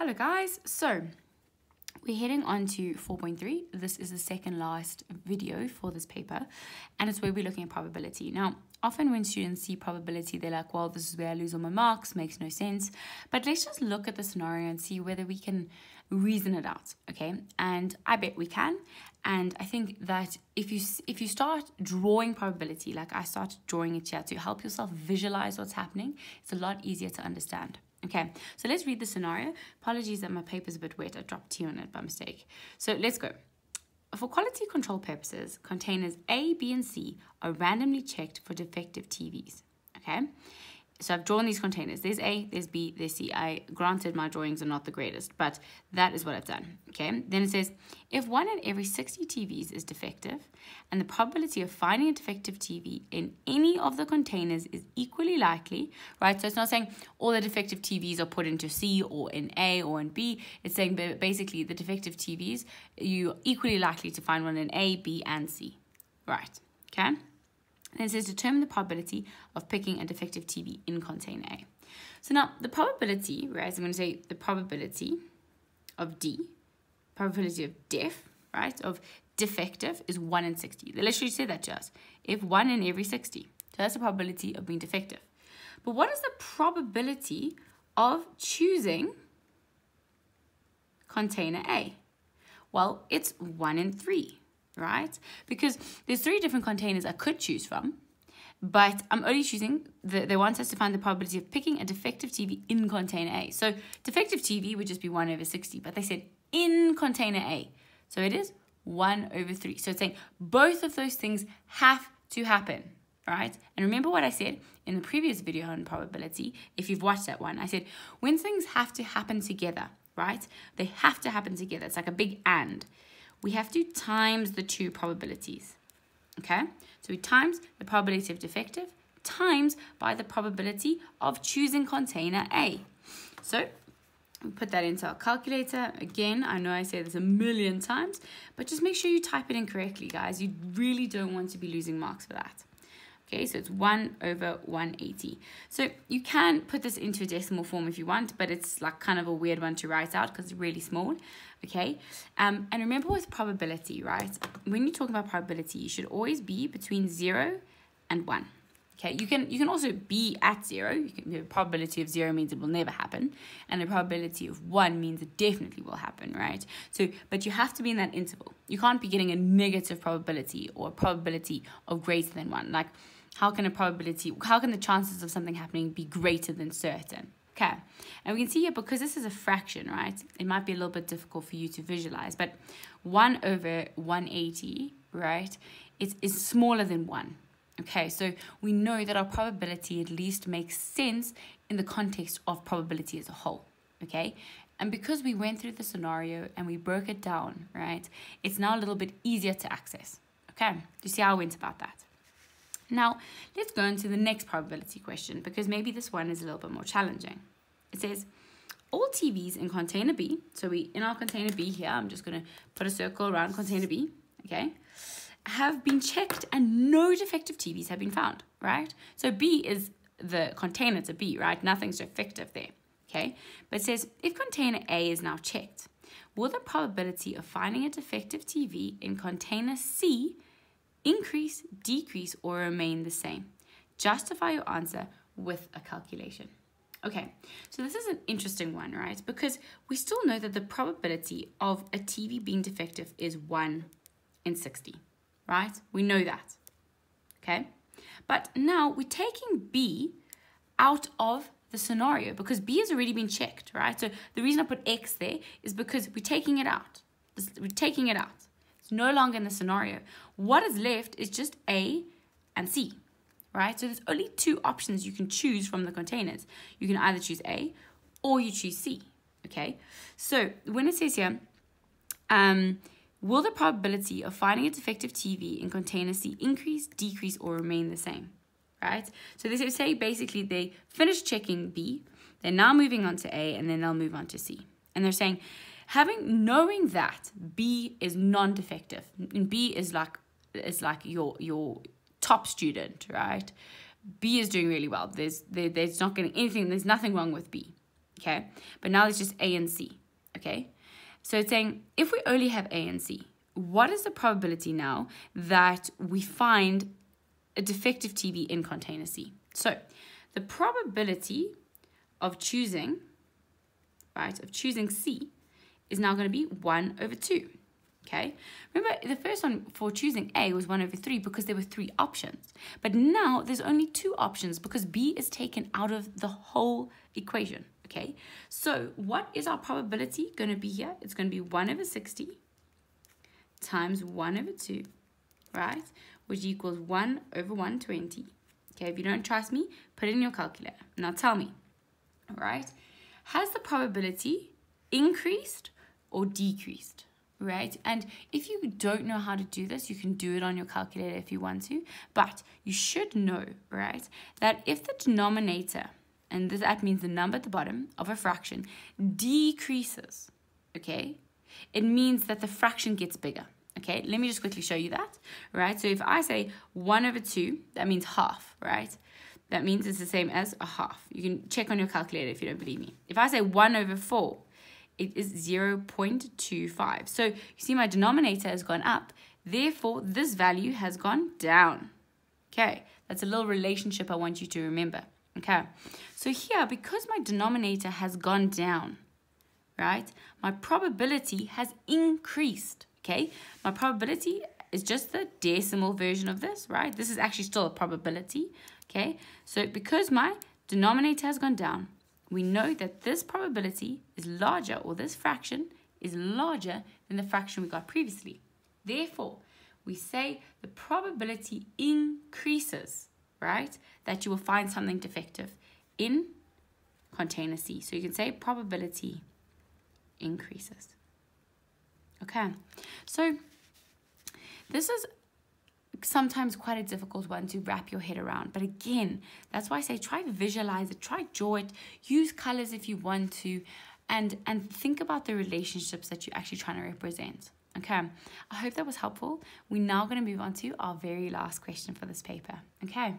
Hello guys, so we're heading on to 4.3. This is the second last video for this paper and it's where we're looking at probability. Now, often when students see probability, they're like, well, this is where I lose all my marks, makes no sense. But let's just look at the scenario and see whether we can reason it out, okay? And I bet we can. And I think that if you if you start drawing probability, like I started drawing it here to help yourself visualize what's happening, it's a lot easier to understand. Okay, so let's read the scenario. Apologies that my paper's a bit wet. I dropped tea on it by mistake. So let's go. For quality control purposes, containers A, B, and C are randomly checked for defective TVs. Okay, so I've drawn these containers. There's A, there's B, there's C. I granted my drawings are not the greatest, but that is what I've done. Okay. Then it says if one in every 60 TVs is defective, and the probability of finding a defective TV in any of the containers is equally likely, right? So it's not saying all the defective TVs are put into C or in A or in B. It's saying basically the defective TVs you're equally likely to find one in A, B, and C. Right. Okay. And it says determine the probability of picking a defective TV in container A. So now the probability, right, I'm going to say the probability of D, probability of def, right, of defective is 1 in 60. They literally say that to us. If 1 in every 60. So that's the probability of being defective. But what is the probability of choosing container A? Well, it's 1 in 3 right? Because there's three different containers I could choose from, but I'm only choosing, the, they want us to find the probability of picking a defective TV in container A. So defective TV would just be 1 over 60, but they said in container A. So it is 1 over 3. So it's saying both of those things have to happen, right? And remember what I said in the previous video on probability, if you've watched that one, I said when things have to happen together, right? They have to happen together. It's like a big and we have to times the two probabilities. Okay, so we times the probability of defective times by the probability of choosing container A. So we put that into our calculator. Again, I know I say this a million times, but just make sure you type it in correctly, guys. You really don't want to be losing marks for that. Okay, so it's 1 over 180. So you can put this into a decimal form if you want, but it's like kind of a weird one to write out because it's really small. Okay, um, and remember with probability, right? When you're talking about probability, you should always be between 0 and 1. Okay, you can you can also be at zero. You can, the probability of zero means it will never happen, and the probability of one means it definitely will happen, right? So, but you have to be in that interval. You can't be getting a negative probability or a probability of greater than one. Like how can a probability, how can the chances of something happening be greater than certain? Okay, and we can see here because this is a fraction, right? It might be a little bit difficult for you to visualize, but 1 over 180, right, is is smaller than 1. Okay, so we know that our probability at least makes sense in the context of probability as a whole. Okay, and because we went through the scenario and we broke it down, right, it's now a little bit easier to access. Okay, you see how I went about that? Now, let's go into the next probability question because maybe this one is a little bit more challenging. It says, all TVs in container B, so we in our container B here, I'm just going to put a circle around container B, okay, have been checked and no defective TVs have been found, right? So B is the container to B, right? Nothing's defective there, okay? But it says, if container A is now checked, will the probability of finding a defective TV in container C increase, decrease, or remain the same? Justify your answer with a calculation. Okay, so this is an interesting one, right? Because we still know that the probability of a TV being defective is 1 in 60, right? We know that, okay? But now we're taking B out of the scenario because B has already been checked, right? So the reason I put X there is because we're taking it out. We're taking it out. It's no longer in the scenario. What is left is just A and C, right? So there's only two options you can choose from the containers. You can either choose A or you choose C, okay? So when it says here, um, will the probability of finding a defective TV in container C increase, decrease, or remain the same, right? So they say basically they finished checking B, they're now moving on to A, and then they'll move on to C. And they're saying, having knowing that B is non-defective, and B is like is like your your top student, right? B is doing really well. There's there, there's not getting anything. There's nothing wrong with B. Okay, but now it's just A and C. Okay, so it's saying if we only have A and C, what is the probability now that we find a defective TV in container C? So the probability of choosing, right, of choosing C is now going to be 1 over 2. Okay, remember the first one for choosing A was 1 over 3 because there were three options. But now there's only two options because B is taken out of the whole equation. Okay, so what is our probability going to be here? It's going to be 1 over 60 times 1 over 2, right? Which equals 1 over 120. Okay, if you don't trust me, put it in your calculator. Now tell me, all right? Has the probability increased or decreased? Right? And if you don't know how to do this, you can do it on your calculator if you want to. But you should know, right, that if the denominator, and that means the number at the bottom of a fraction, decreases, okay, it means that the fraction gets bigger. Okay, let me just quickly show you that, right? So if I say 1 over 2, that means half, right? That means it's the same as a half. You can check on your calculator if you don't believe me. If I say 1 over 4, it is 0 0.25. So you see my denominator has gone up. Therefore, this value has gone down. Okay, that's a little relationship I want you to remember. Okay, so here, because my denominator has gone down, right, my probability has increased. Okay, my probability is just the decimal version of this, right? This is actually still a probability. Okay, so because my denominator has gone down, we know that this probability is larger, or this fraction is larger than the fraction we got previously. Therefore, we say the probability increases, right? That you will find something defective in container C. So you can say probability increases. Okay, so this is sometimes quite a difficult one to wrap your head around. But again, that's why I say try to visualize it, try draw it, use colors if you want to, and and think about the relationships that you're actually trying to represent. Okay, I hope that was helpful. We're now going to move on to our very last question for this paper. Okay.